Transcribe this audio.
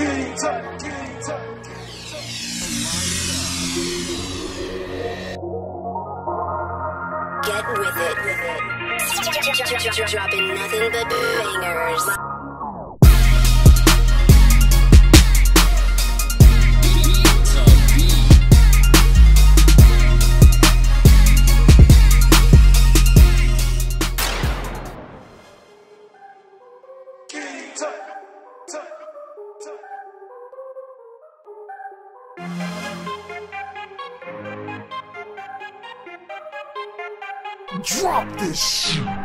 Get with it. Dropping nothing but bangers. Drop this shit.